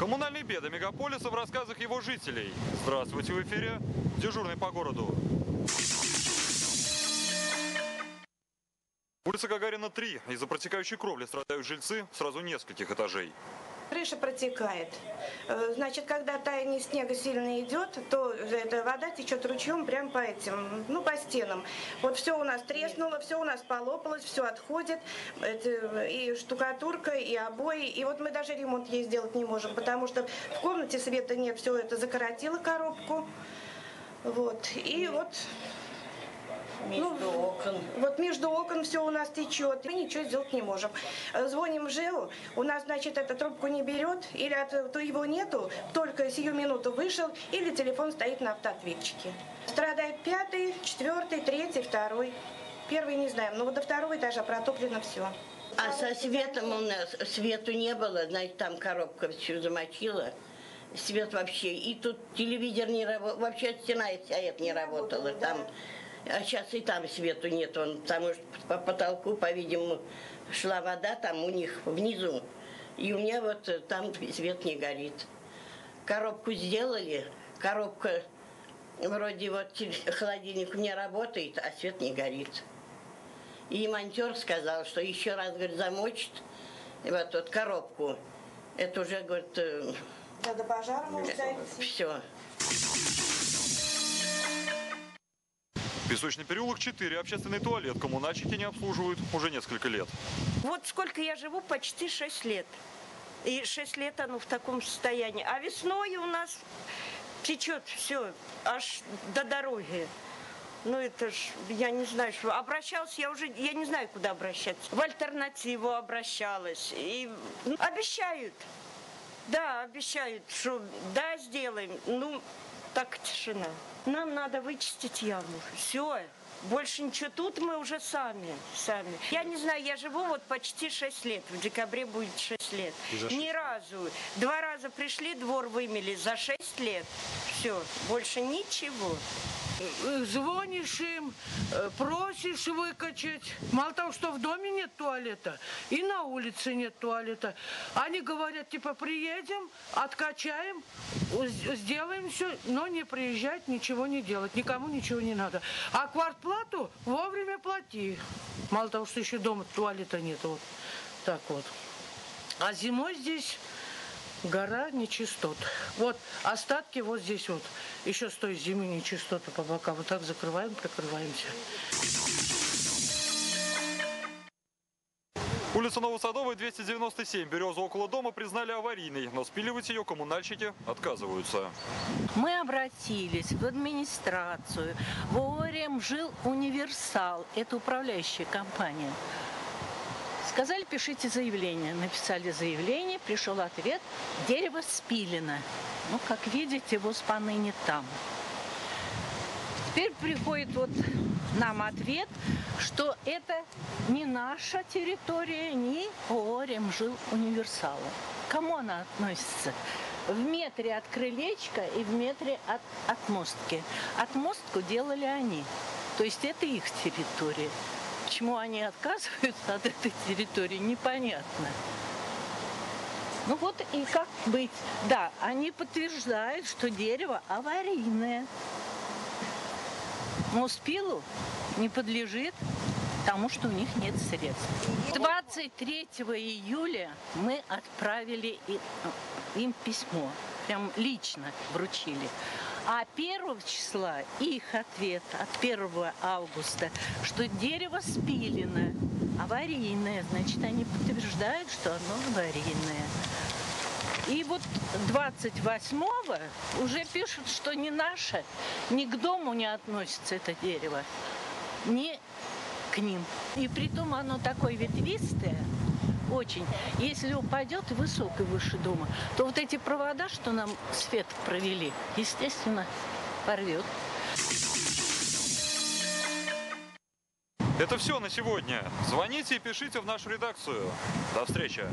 Коммунальные беды мегаполиса в рассказах его жителей. Здравствуйте, в эфире дежурный по городу. Улица Гагарина 3. Из-за протекающей кровли страдают жильцы сразу нескольких этажей. Крыша протекает. Э, Значит, когда таяние снега сильно идет, то эта вода течет ручьем прямо по этим, ну, по стенам. Вот все у нас треснуло, все у нас полопалось, все отходит. Это и штукатурка, и обои. И вот мы даже ремонт ей сделать не можем, потому что в комнате света нет, все это закоротило коробку. Вот. И вот Между окон. вот между окон все у нас течет. Мы ничего сделать не можем. Звоним в ЖЭУ, у нас, значит, эту трубку не берет, или от, то его нету, только сию минуту вышел, или телефон стоит на автоответчике. Страдает пятый, четвертый, третий, второй. Первый не знаем, но вот до второго этажа протоплено все. А со светом у нас свету не было, значит, там коробка всю замочила. Свет вообще. И тут телевизор не работал. Вообще стена и вся это не работала. Там, а сейчас и там свету нет. Он, потому что по потолку, по-видимому, шла вода там у них внизу. И у меня вот э, там свет не горит. Коробку сделали. Коробка вроде вот холодильник у меня работает, а свет не горит. И монтер сказал, что еще раз, говорит, замочит вот тут коробку. Это уже, говорит, Да, до пожара может дойти. все. Песочный переулок 4. Общественный туалет коммунальщики не обслуживают уже несколько лет. Вот сколько я живу, почти 6 лет. И 6 лет оно в таком состоянии. А весной у нас течет все аж до дороги. Ну это ж, я не знаю, что обращалась, я уже, я не знаю, куда обращаться. В альтернативу обращалась. И ну, обещают, да, обещают, что да, сделаем. Ну, так тишина. Нам надо вычистить яму. Все. Больше ничего. Тут мы уже сами, сами. Я не знаю, я живу вот почти 6 лет. В декабре будет 6 лет. Ни разу. Два раза пришли, двор вымели за 6 лет. Все. Больше ничего. Звонишь им, э, просишь выкачать. Мало того, что в доме нет туалета, и на улице нет туалета. Они говорят, типа, приедем, откачаем, сделаем все, но не приезжать, ничего не делать, никому ничего не надо. А квартплату вовремя плати. Мало того, что еще дома туалета нет, вот так вот. А зимой здесь гора нечистот. Вот остатки вот здесь вот. Еще с той зимы нечистоты по бокам. Вот так закрываем, прикрываемся. Улица Новосадовая, 297. Березу около дома признали аварийной, но спиливать ее коммунальщики отказываются. Мы обратились в администрацию. В ООРМ жил универсал. Это управляющая компания. Сказали, пишите заявление. Написали заявление, пришел ответ. Дерево спилено. Ну, как видите, спаны не там. Теперь приходит вот нам ответ, что это не наша территория, не ООО «Ремжил Универсала». Кому она относится? В метре от крылечка и в метре от отмостки. Отмостку делали они. То есть это их территория. Почему они отказываются от этой территории, непонятно. Ну вот и как быть? Да, они подтверждают, что дерево аварийное. Но спилу не подлежит, потому что у них нет средств. 23 июля мы отправили и- им письмо, прям лично вручили. А 1 числа их ответ от 1 августа, что дерево спилено, аварийное, значит, они подтверждают, что оно аварийное. И вот 28-го уже пишут, что не наше, ни к дому не относится это дерево, ни к ним. И притом оно такое ветвистое, очень. Если упадет высоко выше дома, то вот эти провода, что нам свет провели, естественно, порвет. Это все на сегодня. Звоните и пишите в нашу редакцию. До встречи.